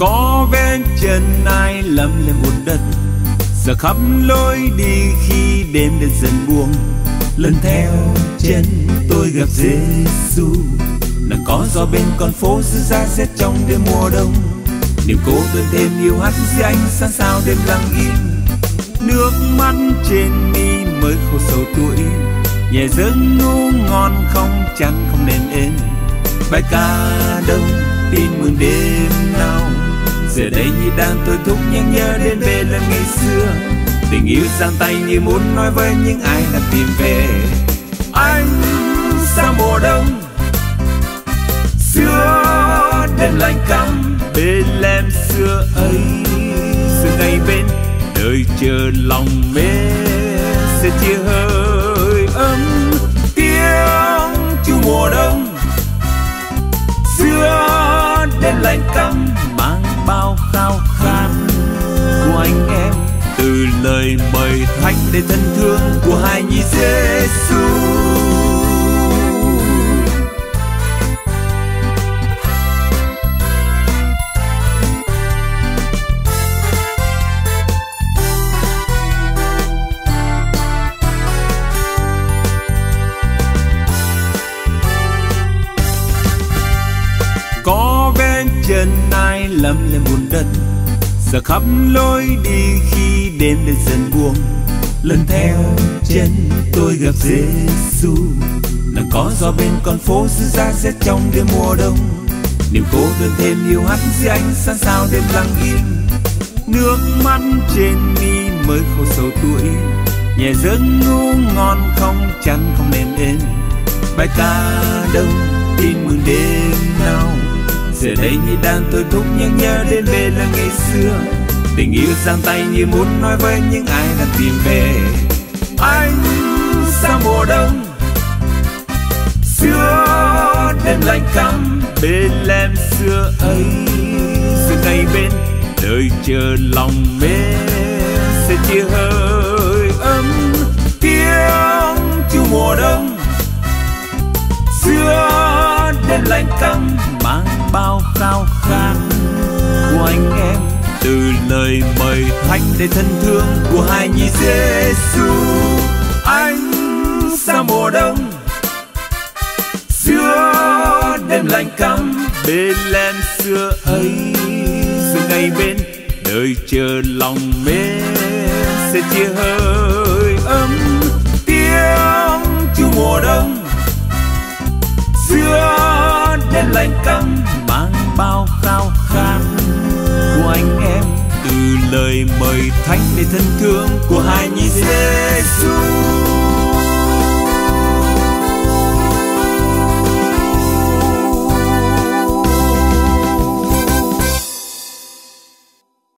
có ven chân ai lầm lên một đất giờ khắp lối đi khi đêm đến dần buông, lần theo chân tôi gặp Giêsu là có gió bên con phố giữ ra rét trong đêm mùa đông. Niềm cố tôi thêm yêu hát dưới anh sáng sao đêm lặng im. Nước mắt trên mi mới khô sầu tuổi. Nhẹ giấc ngủ ngon không chăn không nên êm. Bài ca đông tin mừng đêm nào giờ đây như đang tôi thúc nhắc nhớ đến về lần ngày xưa. Tình yêu giang tay như muốn nói với những ai đang tìm về. Anh xa mùa đông, xưa đêm lạnh căm. Bên em xưa ấy, xưa ngày bên, đời chờ lòng mê. Sẽ chia hơi ấm lời mời thánh để thân thương của hai nhi Giêsu có ven chân ai lầm lên buồn đất giờ khắp lối đi khi đêm đến dần buông lần theo chân tôi gặp Giêsu là có gió bên con phố giữ ra rét trong đêm mùa đông. Niềm cố đơn thêm yêu hắn dưới ánh sáng sao đêm lặng im. Nước mắt trên mi mới khô sầu tuổi. Nhẹ dâng ngủ ngon không chăn không mềm êm. Bài ca đông tin mừng đêm nào giờ đây như đang tôi thúc nhắc nhớ đến về là ngày xưa. Tình yêu giang tay như muốn nói với những ai đang tìm về. Anh xa mùa đông, xưa đêm lạnh căm. Bên em xưa ấy, xưa ngày bên, đời chờ lòng mê. Sẽ chia hơi ấm tiếng bao khao khát của anh em. Từ lời mời thánh đến thân thương của hai nhi Giêsu anh xa mùa đông. Giữa đêm lạnh căm, bên len xưa ấy. Xưa ngày bên đời chờ lòng mê sẽ chia hơi ấm tiếng chu mùa đông. Giữa đêm lạnh căm lời mời thánh để thân thương của hai nhi Giêsu